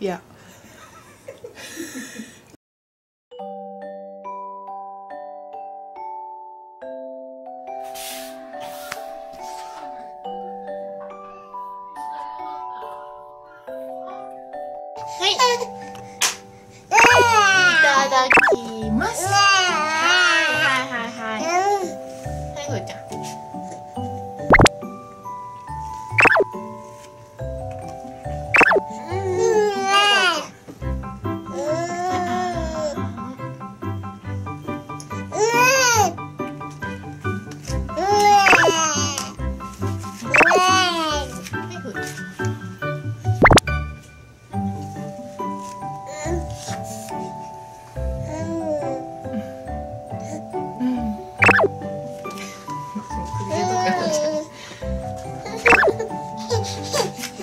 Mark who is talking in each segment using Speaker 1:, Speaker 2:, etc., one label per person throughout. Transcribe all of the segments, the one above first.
Speaker 1: Yeah.
Speaker 2: はい、いただきます。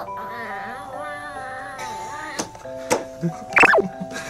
Speaker 2: ハハハハ!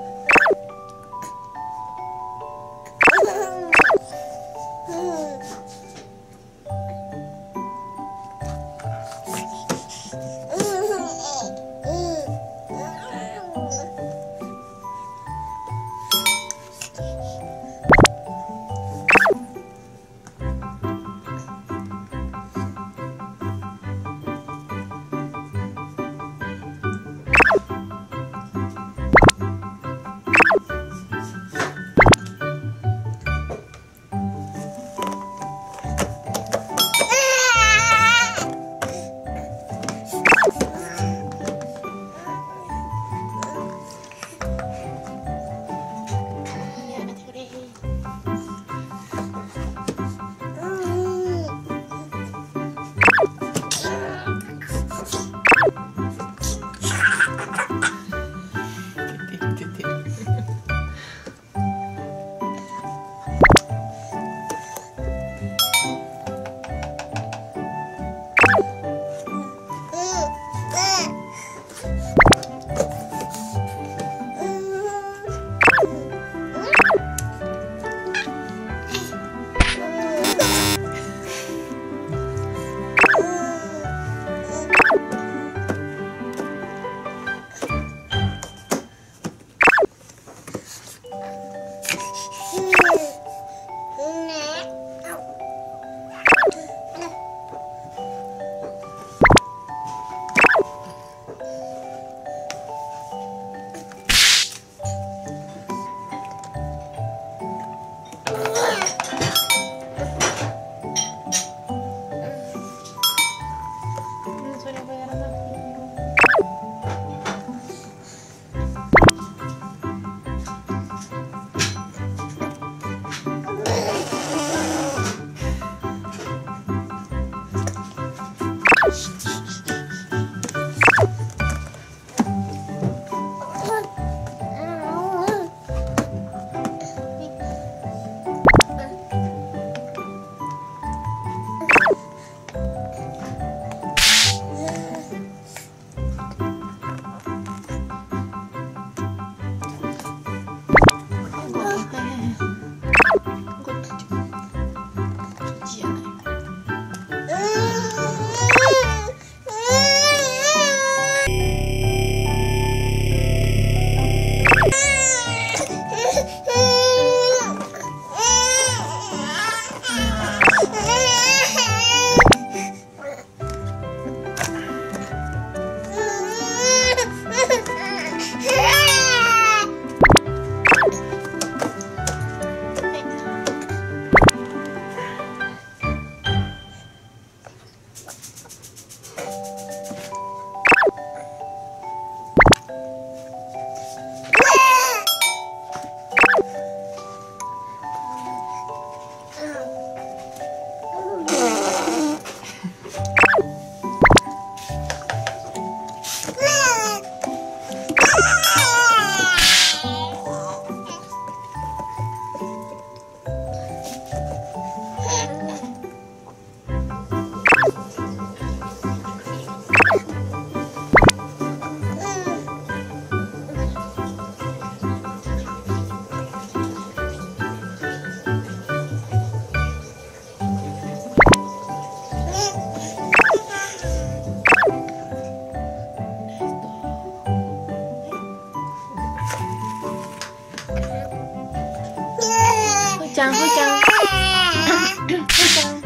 Speaker 2: ゃんふーちゃん。ふーちゃん。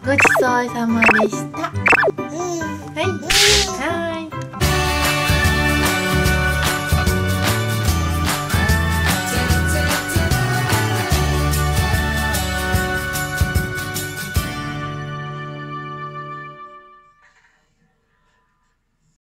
Speaker 2: ごちそうさまでした。はい。はい